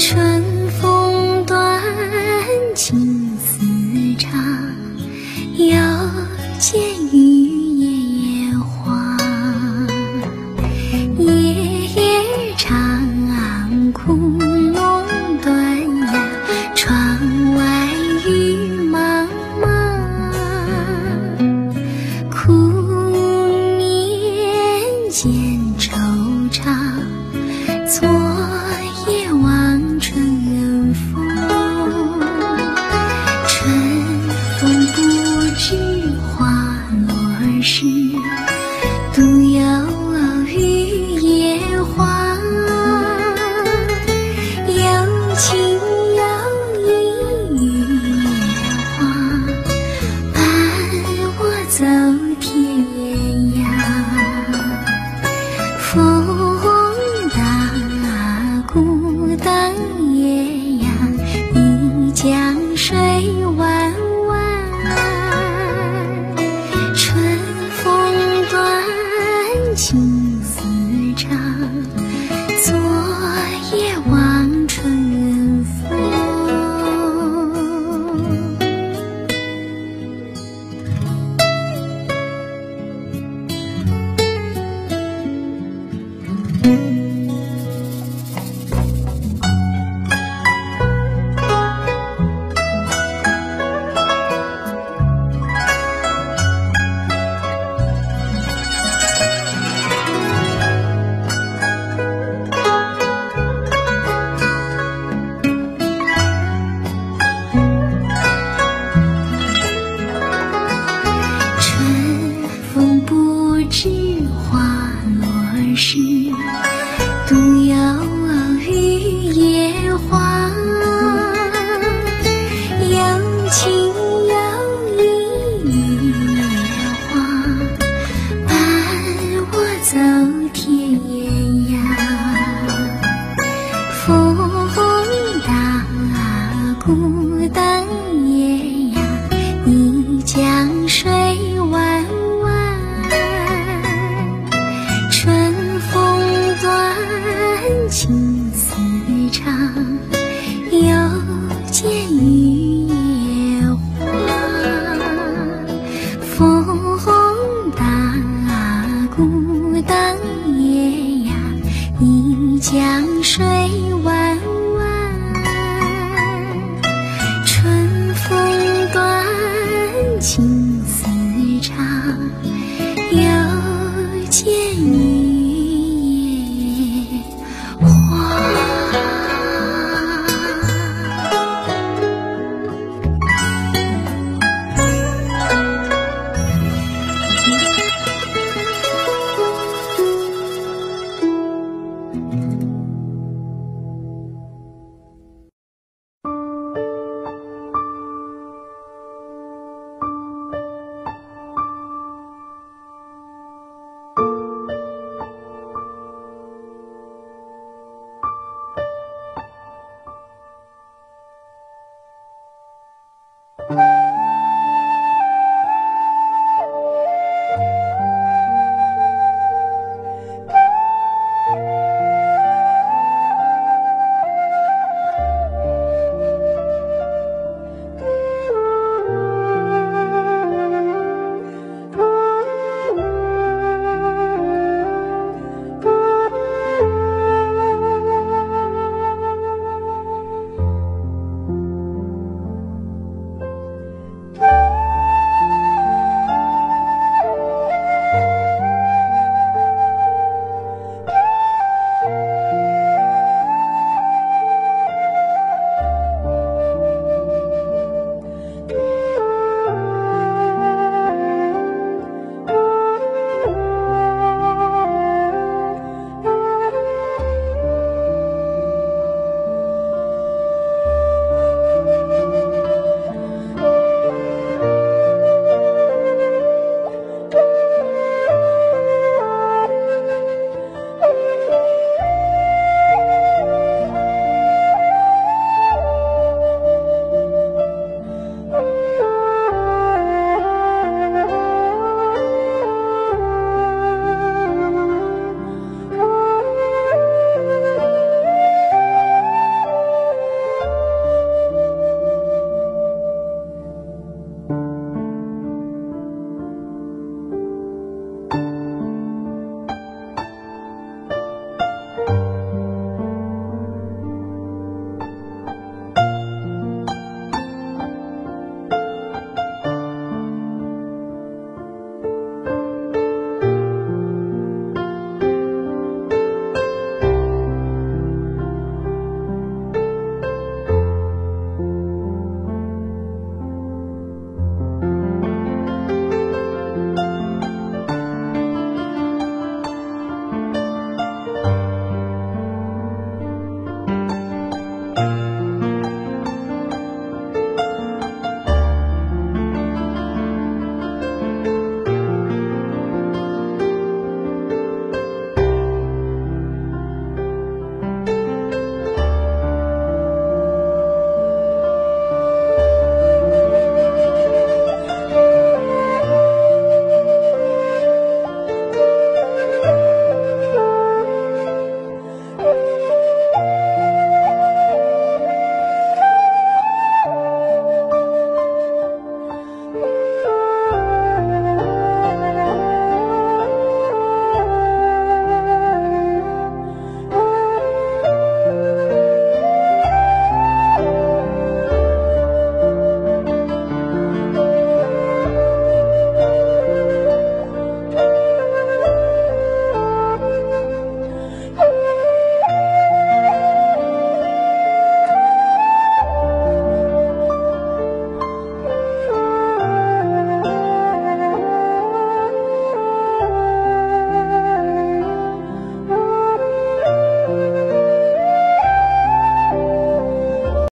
春